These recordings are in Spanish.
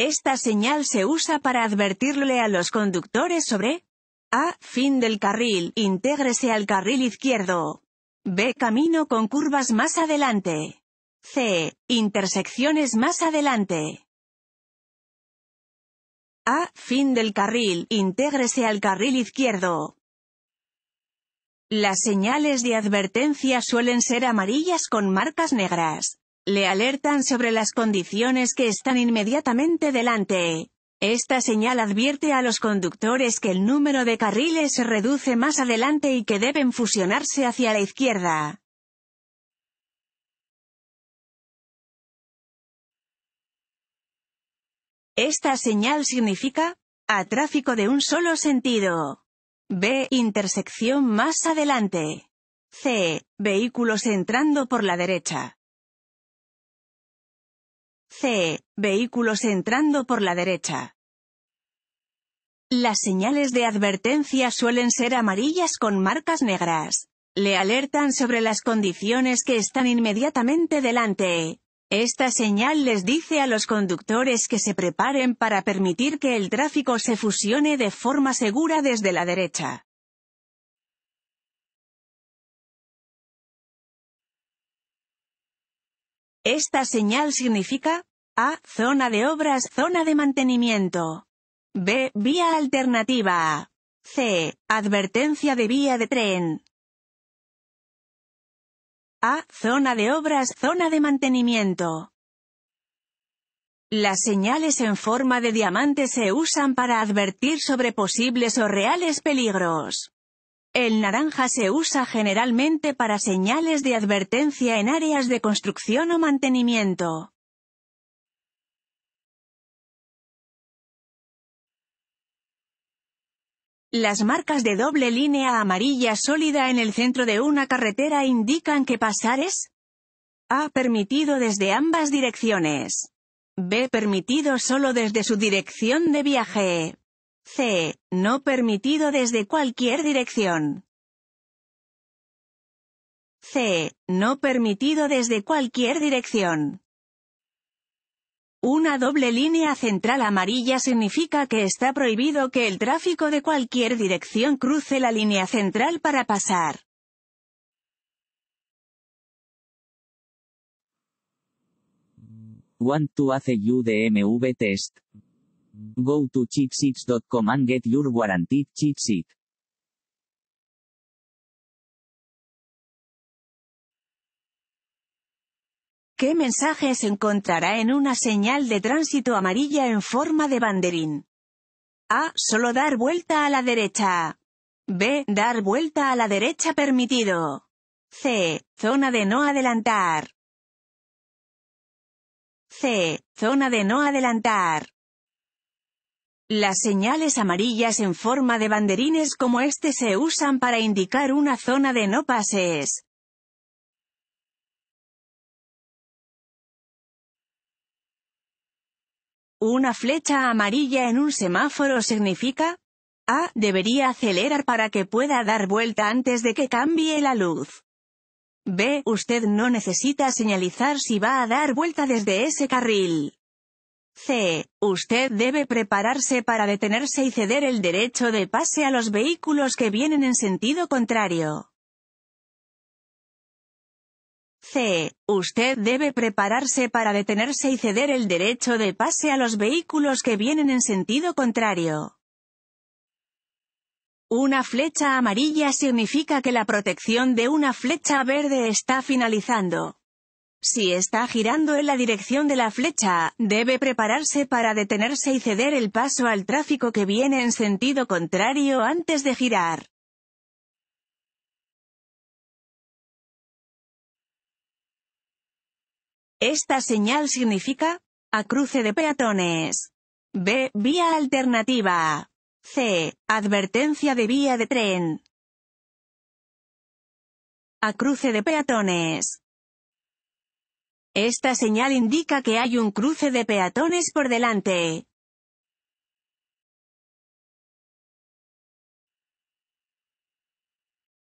Esta señal se usa para advertirle a los conductores sobre A. Fin del carril, intégrese al carril izquierdo. B. Camino con curvas más adelante. C. Intersecciones más adelante. A. Fin del carril, intégrese al carril izquierdo. Las señales de advertencia suelen ser amarillas con marcas negras. Le alertan sobre las condiciones que están inmediatamente delante. Esta señal advierte a los conductores que el número de carriles se reduce más adelante y que deben fusionarse hacia la izquierda. Esta señal significa a tráfico de un solo sentido. B. Intersección más adelante. C. Vehículos entrando por la derecha. C. Vehículos entrando por la derecha. Las señales de advertencia suelen ser amarillas con marcas negras. Le alertan sobre las condiciones que están inmediatamente delante. Esta señal les dice a los conductores que se preparen para permitir que el tráfico se fusione de forma segura desde la derecha. Esta señal significa A. Zona de obras, zona de mantenimiento. B. Vía alternativa. C. Advertencia de vía de tren. A. Zona de obras, zona de mantenimiento. Las señales en forma de diamante se usan para advertir sobre posibles o reales peligros. El naranja se usa generalmente para señales de advertencia en áreas de construcción o mantenimiento. Las marcas de doble línea amarilla sólida en el centro de una carretera indican que pasar es A. Permitido desde ambas direcciones. B. Permitido solo desde su dirección de viaje. C. No permitido desde cualquier dirección. C. No permitido desde cualquier dirección. Una doble línea central amarilla significa que está prohibido que el tráfico de cualquier dirección cruce la línea central para pasar. Want to ace you the MV test? Go to cheatsheets.com and get your guaranteed cheat sheet. ¿Qué mensajes encontrará en una señal de tránsito amarilla en forma de banderín? A. Solo dar vuelta a la derecha. B. Dar vuelta a la derecha permitido. C. Zona de no adelantar. C. Zona de no adelantar. Las señales amarillas en forma de banderines como este se usan para indicar una zona de no pases. Una flecha amarilla en un semáforo significa A. Debería acelerar para que pueda dar vuelta antes de que cambie la luz. B. Usted no necesita señalizar si va a dar vuelta desde ese carril. C. Usted debe prepararse para detenerse y ceder el derecho de pase a los vehículos que vienen en sentido contrario. C. Usted debe prepararse para detenerse y ceder el derecho de pase a los vehículos que vienen en sentido contrario. Una flecha amarilla significa que la protección de una flecha verde está finalizando. Si está girando en la dirección de la flecha, debe prepararse para detenerse y ceder el paso al tráfico que viene en sentido contrario antes de girar. Esta señal significa A cruce de peatones. B. Vía alternativa. C. Advertencia de vía de tren. A cruce de peatones. Esta señal indica que hay un cruce de peatones por delante.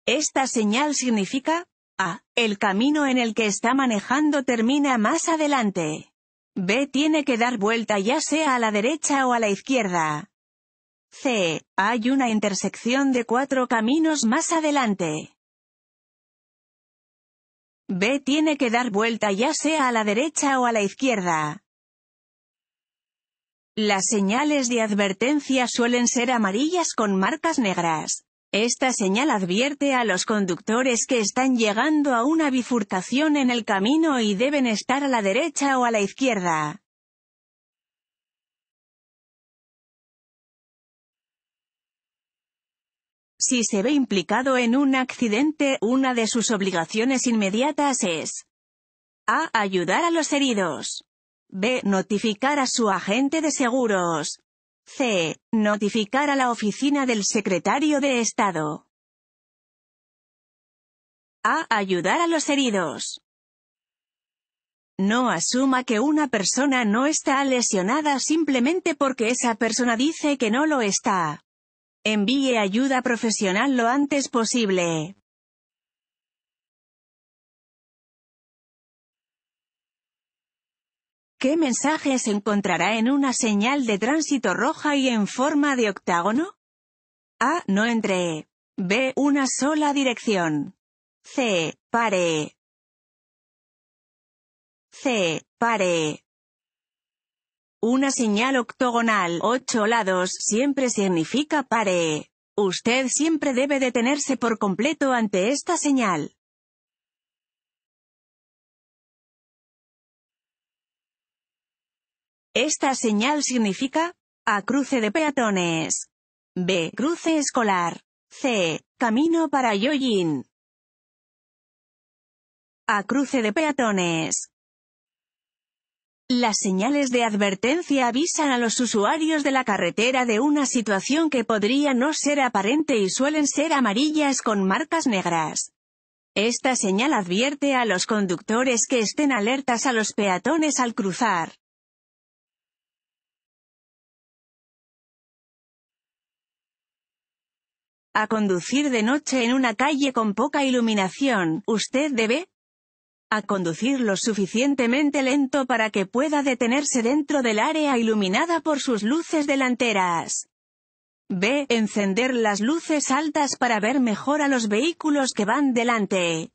Esta señal significa A. El camino en el que está manejando termina más adelante. B. Tiene que dar vuelta ya sea a la derecha o a la izquierda. C. Hay una intersección de cuatro caminos más adelante. B. Tiene que dar vuelta ya sea a la derecha o a la izquierda. Las señales de advertencia suelen ser amarillas con marcas negras. Esta señal advierte a los conductores que están llegando a una bifurcación en el camino y deben estar a la derecha o a la izquierda. Si se ve implicado en un accidente, una de sus obligaciones inmediatas es A. Ayudar a los heridos. B. Notificar a su agente de seguros. C. Notificar a la oficina del secretario de Estado. A. Ayudar a los heridos. No asuma que una persona no está lesionada simplemente porque esa persona dice que no lo está. Envíe ayuda profesional lo antes posible. ¿Qué mensajes encontrará en una señal de tránsito roja y en forma de octágono? A. No entre. B. Una sola dirección. C. Pare. C. Pare. Una señal octogonal, ocho lados, siempre significa pare. Usted siempre debe detenerse por completo ante esta señal. Esta señal significa A. Cruce de peatones. B. Cruce escolar. C. Camino para Yoyin. A. Cruce de peatones. Las señales de advertencia avisan a los usuarios de la carretera de una situación que podría no ser aparente y suelen ser amarillas con marcas negras. Esta señal advierte a los conductores que estén alertas a los peatones al cruzar. A conducir de noche en una calle con poca iluminación, usted debe a conducir lo suficientemente lento para que pueda detenerse dentro del área iluminada por sus luces delanteras. B. Encender las luces altas para ver mejor a los vehículos que van delante.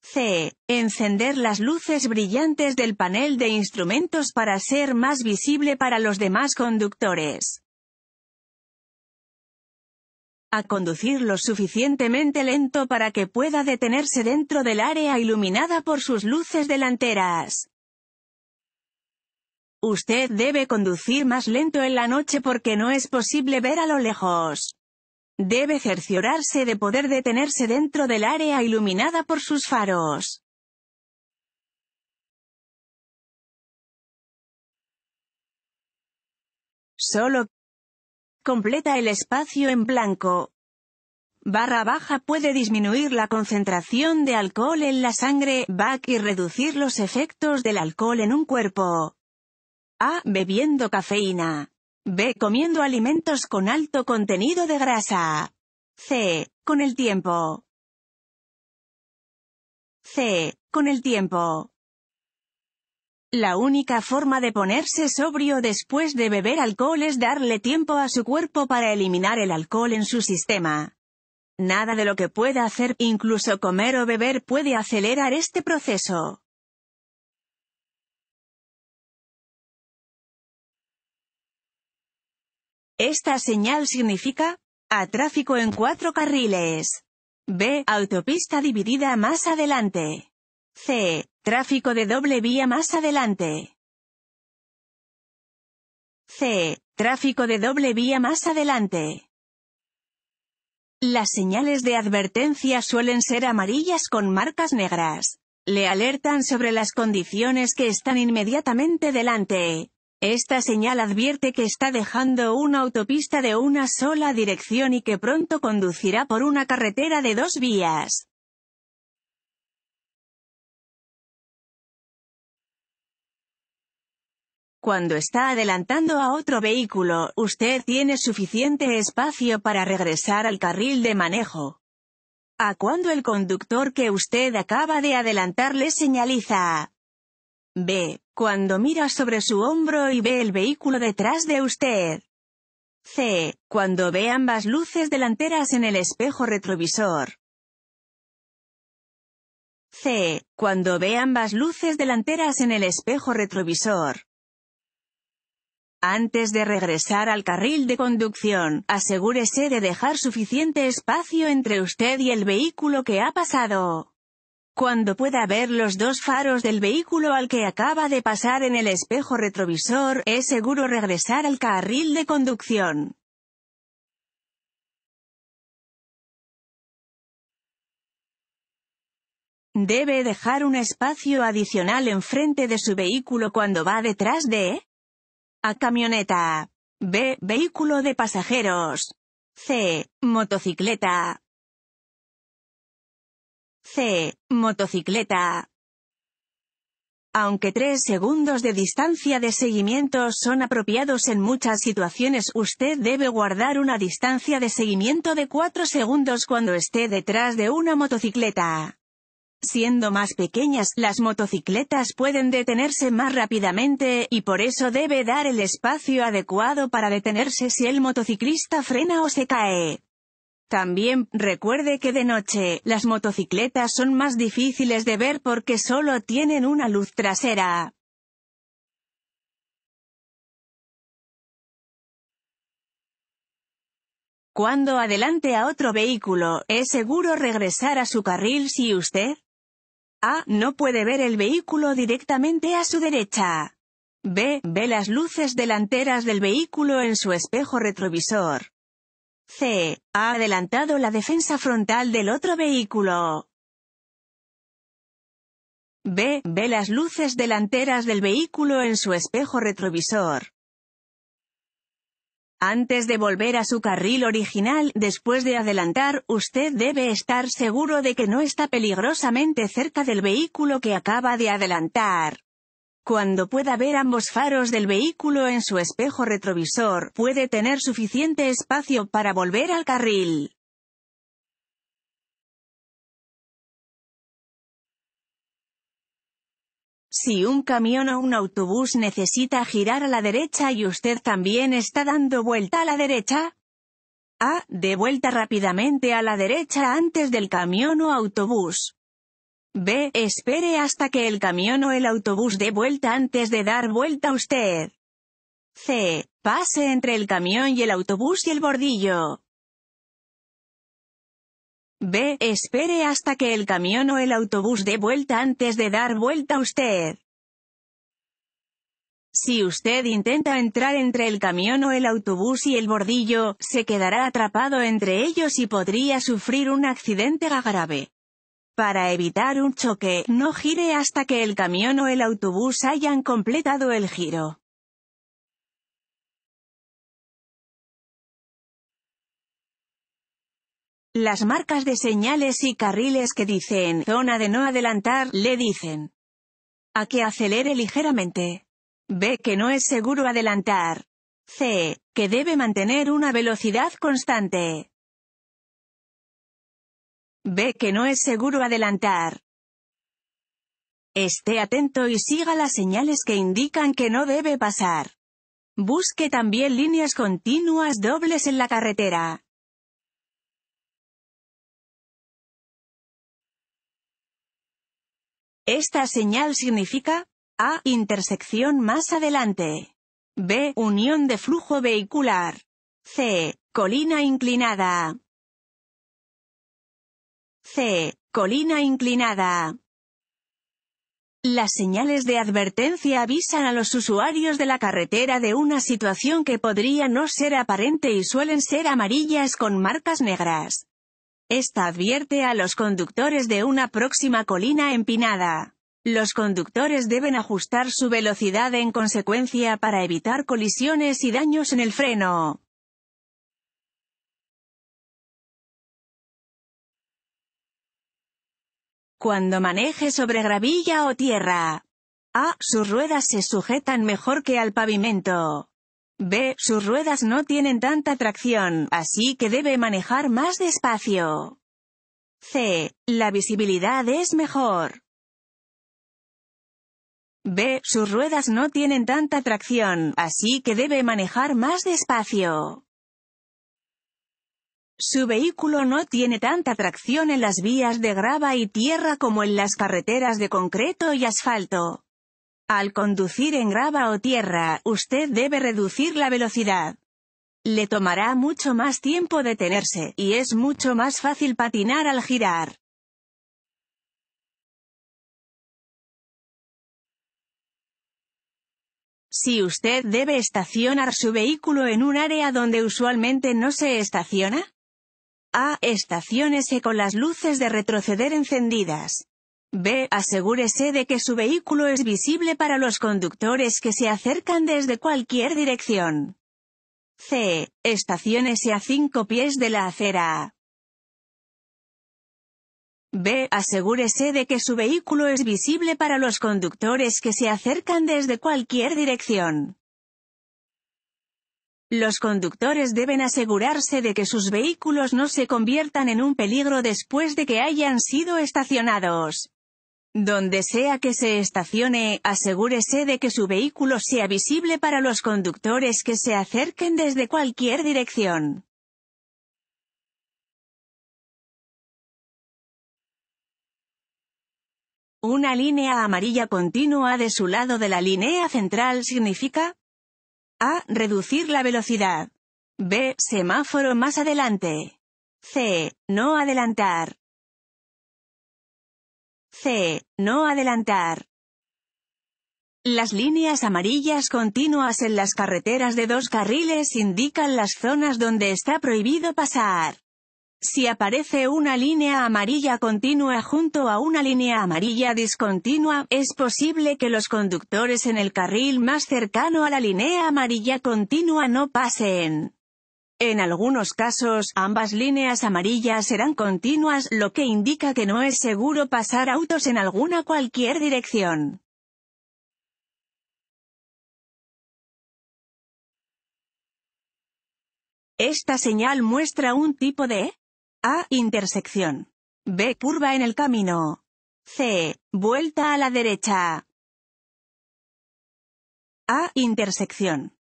C. Encender las luces brillantes del panel de instrumentos para ser más visible para los demás conductores a conducir lo suficientemente lento para que pueda detenerse dentro del área iluminada por sus luces delanteras. Usted debe conducir más lento en la noche porque no es posible ver a lo lejos. Debe cerciorarse de poder detenerse dentro del área iluminada por sus faros. Solo Completa el espacio en blanco. Barra baja puede disminuir la concentración de alcohol en la sangre, back y reducir los efectos del alcohol en un cuerpo. A. Bebiendo cafeína. B. Comiendo alimentos con alto contenido de grasa. C. Con el tiempo. C. Con el tiempo. La única forma de ponerse sobrio después de beber alcohol es darle tiempo a su cuerpo para eliminar el alcohol en su sistema. Nada de lo que pueda hacer, incluso comer o beber, puede acelerar este proceso. Esta señal significa A tráfico en cuatro carriles. B. Autopista dividida más adelante. C. Tráfico de doble vía más adelante. C. Tráfico de doble vía más adelante. Las señales de advertencia suelen ser amarillas con marcas negras. Le alertan sobre las condiciones que están inmediatamente delante. Esta señal advierte que está dejando una autopista de una sola dirección y que pronto conducirá por una carretera de dos vías. Cuando está adelantando a otro vehículo, usted tiene suficiente espacio para regresar al carril de manejo. A cuando el conductor que usted acaba de adelantar le señaliza. B. Cuando mira sobre su hombro y ve el vehículo detrás de usted. C. Cuando ve ambas luces delanteras en el espejo retrovisor. C. Cuando ve ambas luces delanteras en el espejo retrovisor. Antes de regresar al carril de conducción, asegúrese de dejar suficiente espacio entre usted y el vehículo que ha pasado. Cuando pueda ver los dos faros del vehículo al que acaba de pasar en el espejo retrovisor, es seguro regresar al carril de conducción. Debe dejar un espacio adicional enfrente de su vehículo cuando va detrás de a camioneta. B. Vehículo de pasajeros. C. Motocicleta. C. Motocicleta. Aunque tres segundos de distancia de seguimiento son apropiados en muchas situaciones, usted debe guardar una distancia de seguimiento de 4 segundos cuando esté detrás de una motocicleta. Siendo más pequeñas, las motocicletas pueden detenerse más rápidamente, y por eso debe dar el espacio adecuado para detenerse si el motociclista frena o se cae. También, recuerde que de noche, las motocicletas son más difíciles de ver porque solo tienen una luz trasera. Cuando adelante a otro vehículo, es seguro regresar a su carril si usted a. No puede ver el vehículo directamente a su derecha. B. Ve las luces delanteras del vehículo en su espejo retrovisor. C. Ha adelantado la defensa frontal del otro vehículo. B. Ve las luces delanteras del vehículo en su espejo retrovisor. Antes de volver a su carril original, después de adelantar, usted debe estar seguro de que no está peligrosamente cerca del vehículo que acaba de adelantar. Cuando pueda ver ambos faros del vehículo en su espejo retrovisor, puede tener suficiente espacio para volver al carril. Si un camión o un autobús necesita girar a la derecha y usted también está dando vuelta a la derecha, A. De vuelta rápidamente a la derecha antes del camión o autobús. B. Espere hasta que el camión o el autobús dé vuelta antes de dar vuelta a usted. C. Pase entre el camión y el autobús y el bordillo. B. Espere hasta que el camión o el autobús dé vuelta antes de dar vuelta a usted. Si usted intenta entrar entre el camión o el autobús y el bordillo, se quedará atrapado entre ellos y podría sufrir un accidente grave. Para evitar un choque, no gire hasta que el camión o el autobús hayan completado el giro. Las marcas de señales y carriles que dicen zona de no adelantar, le dicen a que acelere ligeramente. B. Que no es seguro adelantar. C. Que debe mantener una velocidad constante. B. Que no es seguro adelantar. Esté atento y siga las señales que indican que no debe pasar. Busque también líneas continuas dobles en la carretera. Esta señal significa A. Intersección más adelante. B. Unión de flujo vehicular. C. Colina inclinada. C. Colina inclinada. Las señales de advertencia avisan a los usuarios de la carretera de una situación que podría no ser aparente y suelen ser amarillas con marcas negras. Esta advierte a los conductores de una próxima colina empinada. Los conductores deben ajustar su velocidad en consecuencia para evitar colisiones y daños en el freno. Cuando maneje sobre gravilla o tierra. A. Sus ruedas se sujetan mejor que al pavimento. B. Sus ruedas no tienen tanta tracción, así que debe manejar más despacio. C. La visibilidad es mejor. B. Sus ruedas no tienen tanta tracción, así que debe manejar más despacio. Su vehículo no tiene tanta tracción en las vías de grava y tierra como en las carreteras de concreto y asfalto. Al conducir en grava o tierra, usted debe reducir la velocidad. Le tomará mucho más tiempo detenerse, y es mucho más fácil patinar al girar. Si usted debe estacionar su vehículo en un área donde usualmente no se estaciona, a. Estaciónese con las luces de retroceder encendidas. B. Asegúrese de que su vehículo es visible para los conductores que se acercan desde cualquier dirección. C. Estaciónese a cinco pies de la acera. B. Asegúrese de que su vehículo es visible para los conductores que se acercan desde cualquier dirección. Los conductores deben asegurarse de que sus vehículos no se conviertan en un peligro después de que hayan sido estacionados. Donde sea que se estacione, asegúrese de que su vehículo sea visible para los conductores que se acerquen desde cualquier dirección. Una línea amarilla continua de su lado de la línea central significa a. Reducir la velocidad. B. Semáforo más adelante. C. No adelantar. C. No adelantar. Las líneas amarillas continuas en las carreteras de dos carriles indican las zonas donde está prohibido pasar. Si aparece una línea amarilla continua junto a una línea amarilla discontinua, es posible que los conductores en el carril más cercano a la línea amarilla continua no pasen. En algunos casos, ambas líneas amarillas serán continuas, lo que indica que no es seguro pasar autos en alguna cualquier dirección. Esta señal muestra un tipo de a. Intersección. B. Curva en el camino. C. Vuelta a la derecha. A. Intersección.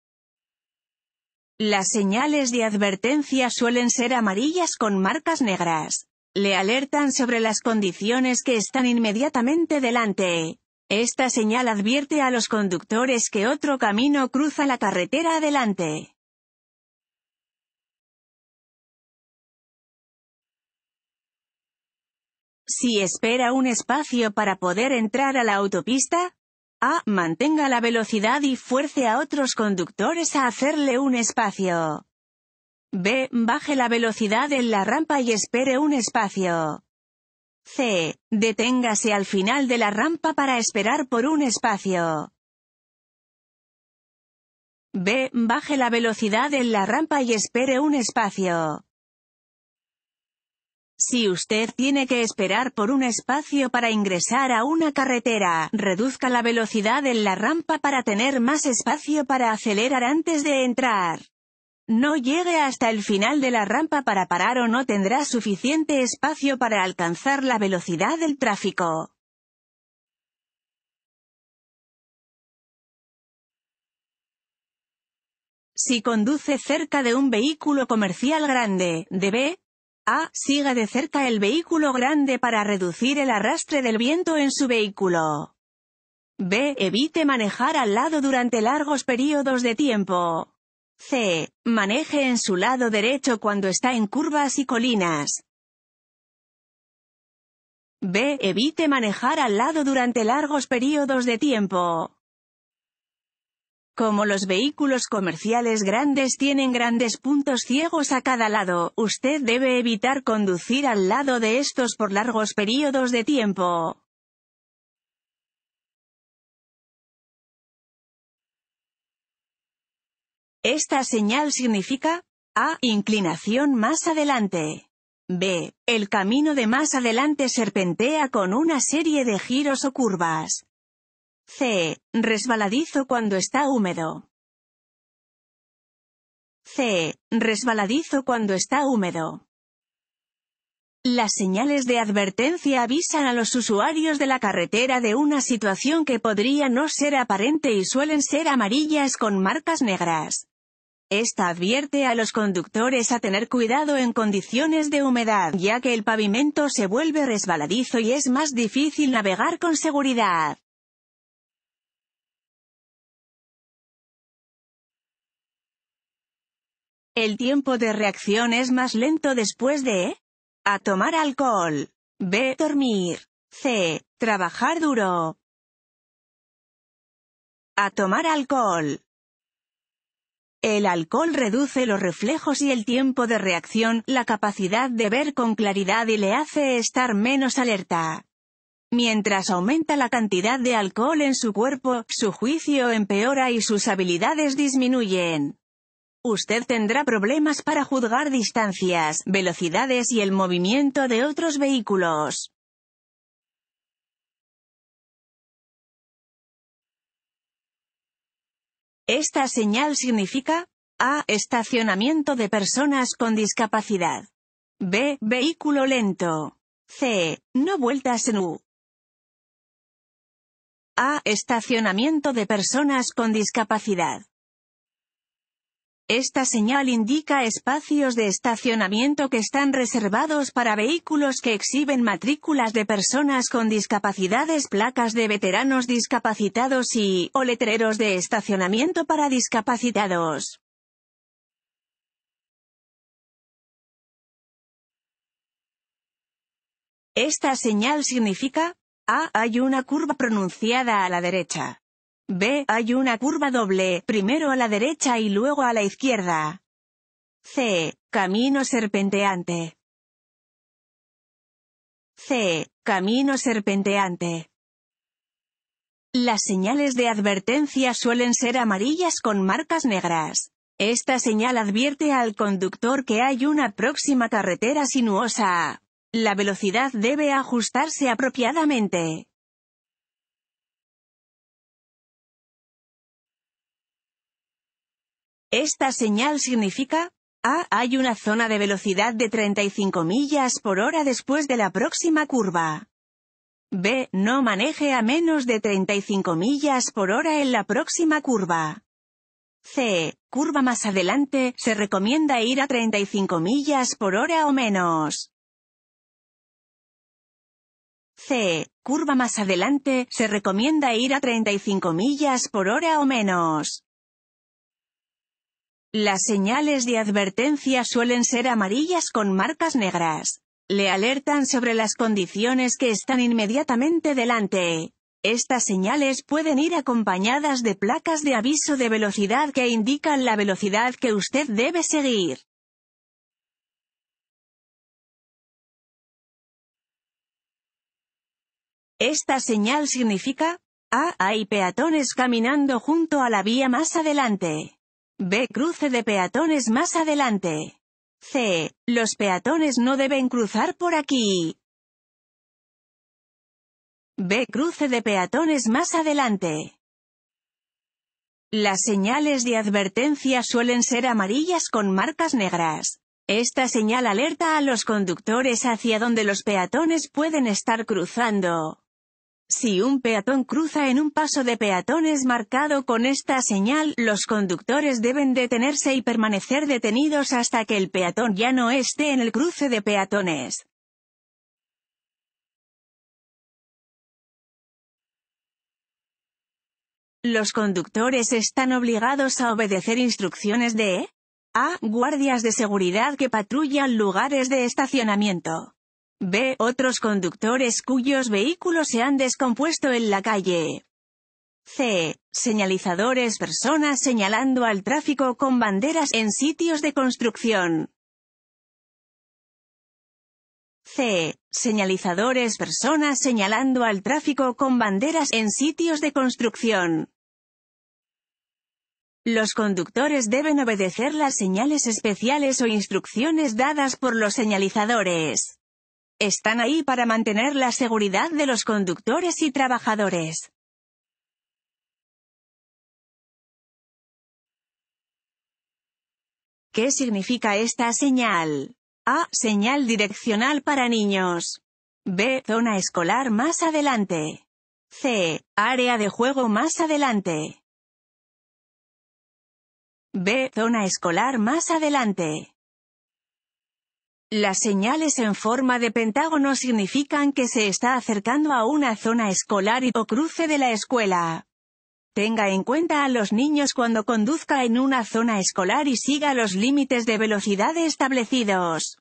Las señales de advertencia suelen ser amarillas con marcas negras. Le alertan sobre las condiciones que están inmediatamente delante. Esta señal advierte a los conductores que otro camino cruza la carretera adelante. Si espera un espacio para poder entrar a la autopista, A. Mantenga la velocidad y fuerce a otros conductores a hacerle un espacio. B. Baje la velocidad en la rampa y espere un espacio. C. Deténgase al final de la rampa para esperar por un espacio. B. Baje la velocidad en la rampa y espere un espacio. Si usted tiene que esperar por un espacio para ingresar a una carretera, reduzca la velocidad en la rampa para tener más espacio para acelerar antes de entrar. No llegue hasta el final de la rampa para parar o no tendrá suficiente espacio para alcanzar la velocidad del tráfico. Si conduce cerca de un vehículo comercial grande, debe a. Siga de cerca el vehículo grande para reducir el arrastre del viento en su vehículo. B. Evite manejar al lado durante largos periodos de tiempo. C. Maneje en su lado derecho cuando está en curvas y colinas. B. Evite manejar al lado durante largos periodos de tiempo. Como los vehículos comerciales grandes tienen grandes puntos ciegos a cada lado, usted debe evitar conducir al lado de estos por largos periodos de tiempo. Esta señal significa A. Inclinación más adelante. B. El camino de más adelante serpentea con una serie de giros o curvas. C. Resbaladizo cuando está húmedo. C. Resbaladizo cuando está húmedo. Las señales de advertencia avisan a los usuarios de la carretera de una situación que podría no ser aparente y suelen ser amarillas con marcas negras. Esta advierte a los conductores a tener cuidado en condiciones de humedad, ya que el pavimento se vuelve resbaladizo y es más difícil navegar con seguridad. El tiempo de reacción es más lento después de a tomar alcohol. B. Dormir. C. Trabajar duro. A tomar alcohol. El alcohol reduce los reflejos y el tiempo de reacción, la capacidad de ver con claridad y le hace estar menos alerta. Mientras aumenta la cantidad de alcohol en su cuerpo, su juicio empeora y sus habilidades disminuyen usted tendrá problemas para juzgar distancias, velocidades y el movimiento de otros vehículos. Esta señal significa A. Estacionamiento de personas con discapacidad. B. Vehículo lento. C. No vueltas en U. A. Estacionamiento de personas con discapacidad. Esta señal indica espacios de estacionamiento que están reservados para vehículos que exhiben matrículas de personas con discapacidades, placas de veteranos discapacitados y, o letreros de estacionamiento para discapacitados. Esta señal significa, A. Hay una curva pronunciada a la derecha. B. Hay una curva doble, primero a la derecha y luego a la izquierda. C. Camino serpenteante. C. Camino serpenteante. Las señales de advertencia suelen ser amarillas con marcas negras. Esta señal advierte al conductor que hay una próxima carretera sinuosa. La velocidad debe ajustarse apropiadamente. Esta señal significa, A. Hay una zona de velocidad de 35 millas por hora después de la próxima curva. B. No maneje a menos de 35 millas por hora en la próxima curva. C. Curva más adelante, se recomienda ir a 35 millas por hora o menos. C. Curva más adelante, se recomienda ir a 35 millas por hora o menos. Las señales de advertencia suelen ser amarillas con marcas negras. Le alertan sobre las condiciones que están inmediatamente delante. Estas señales pueden ir acompañadas de placas de aviso de velocidad que indican la velocidad que usted debe seguir. Esta señal significa, A. Hay peatones caminando junto a la vía más adelante. B. Cruce de peatones más adelante. C. Los peatones no deben cruzar por aquí. B. Cruce de peatones más adelante. Las señales de advertencia suelen ser amarillas con marcas negras. Esta señal alerta a los conductores hacia donde los peatones pueden estar cruzando. Si un peatón cruza en un paso de peatones marcado con esta señal, los conductores deben detenerse y permanecer detenidos hasta que el peatón ya no esté en el cruce de peatones. Los conductores están obligados a obedecer instrucciones de A. Guardias de seguridad que patrullan lugares de estacionamiento. B. Otros conductores cuyos vehículos se han descompuesto en la calle. C. Señalizadores personas señalando al tráfico con banderas en sitios de construcción. C. Señalizadores personas señalando al tráfico con banderas en sitios de construcción. Los conductores deben obedecer las señales especiales o instrucciones dadas por los señalizadores. Están ahí para mantener la seguridad de los conductores y trabajadores. ¿Qué significa esta señal? A. Señal direccional para niños. B. Zona escolar más adelante. C. Área de juego más adelante. B. Zona escolar más adelante. Las señales en forma de pentágono significan que se está acercando a una zona escolar y o cruce de la escuela. Tenga en cuenta a los niños cuando conduzca en una zona escolar y siga los límites de velocidad establecidos.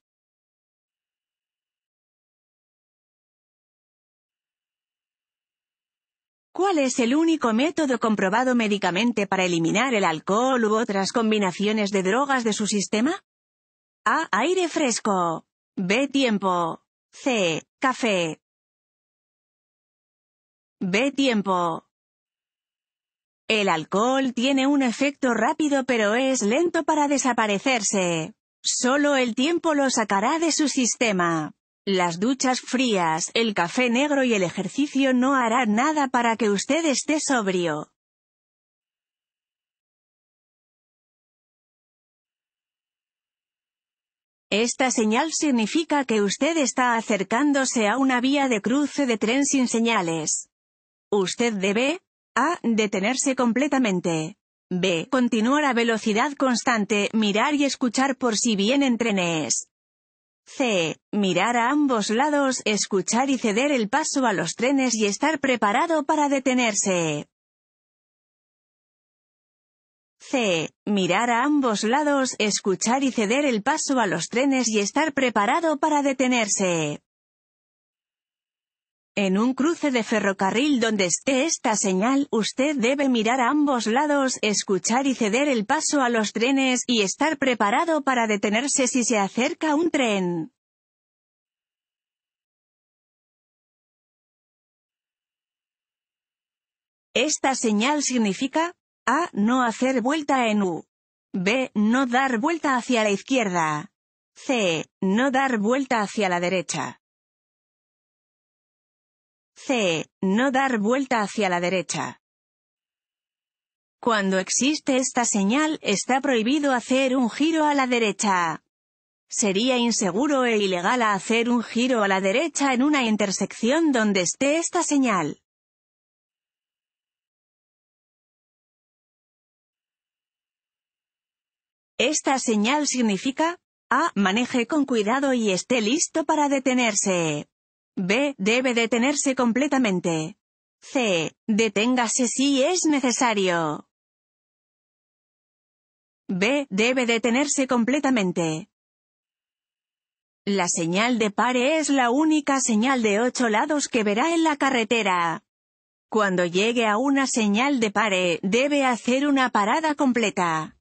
¿Cuál es el único método comprobado médicamente para eliminar el alcohol u otras combinaciones de drogas de su sistema? A. Aire fresco. B. Tiempo. C. Café. B. Tiempo. El alcohol tiene un efecto rápido pero es lento para desaparecerse. Solo el tiempo lo sacará de su sistema. Las duchas frías, el café negro y el ejercicio no harán nada para que usted esté sobrio. Esta señal significa que usted está acercándose a una vía de cruce de tren sin señales. Usted debe a. Detenerse completamente. B. Continuar a velocidad constante, mirar y escuchar por si vienen trenes. C. Mirar a ambos lados, escuchar y ceder el paso a los trenes y estar preparado para detenerse. Mirar a ambos lados, escuchar y ceder el paso a los trenes y estar preparado para detenerse. En un cruce de ferrocarril donde esté esta señal, usted debe mirar a ambos lados, escuchar y ceder el paso a los trenes, y estar preparado para detenerse si se acerca un tren. Esta señal significa A. No hacer vuelta en U. B. No dar vuelta hacia la izquierda. C. No dar vuelta hacia la derecha. C. No dar vuelta hacia la derecha. Cuando existe esta señal, está prohibido hacer un giro a la derecha. Sería inseguro e ilegal hacer un giro a la derecha en una intersección donde esté esta señal. Esta señal significa A. Maneje con cuidado y esté listo para detenerse. B. Debe detenerse completamente. C. Deténgase si es necesario. B. Debe detenerse completamente. La señal de pare es la única señal de ocho lados que verá en la carretera. Cuando llegue a una señal de pare, debe hacer una parada completa.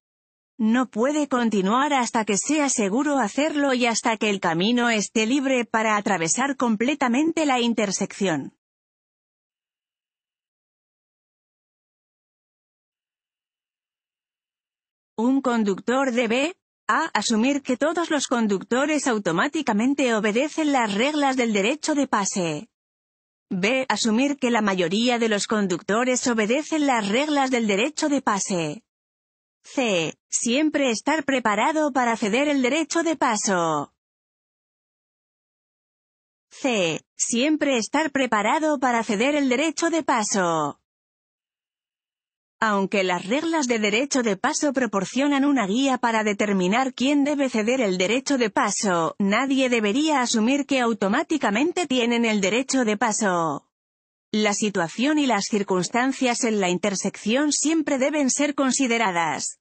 No puede continuar hasta que sea seguro hacerlo y hasta que el camino esté libre para atravesar completamente la intersección. Un conductor debe a. Asumir que todos los conductores automáticamente obedecen las reglas del derecho de pase. B. Asumir que la mayoría de los conductores obedecen las reglas del derecho de pase. C. Siempre estar preparado para ceder el derecho de paso. C. Siempre estar preparado para ceder el derecho de paso. Aunque las reglas de derecho de paso proporcionan una guía para determinar quién debe ceder el derecho de paso, nadie debería asumir que automáticamente tienen el derecho de paso. La situación y las circunstancias en la intersección siempre deben ser consideradas.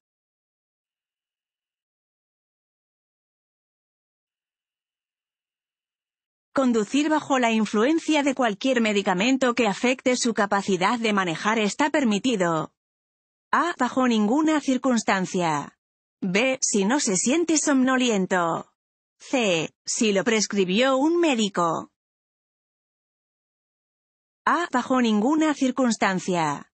Conducir bajo la influencia de cualquier medicamento que afecte su capacidad de manejar está permitido. A. Bajo ninguna circunstancia. B. Si no se siente somnoliento. C. Si lo prescribió un médico. A. Bajo ninguna circunstancia.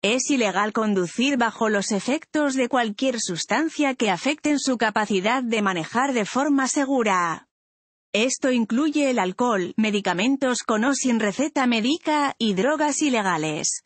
Es ilegal conducir bajo los efectos de cualquier sustancia que afecten su capacidad de manejar de forma segura. Esto incluye el alcohol, medicamentos con o sin receta médica, y drogas ilegales.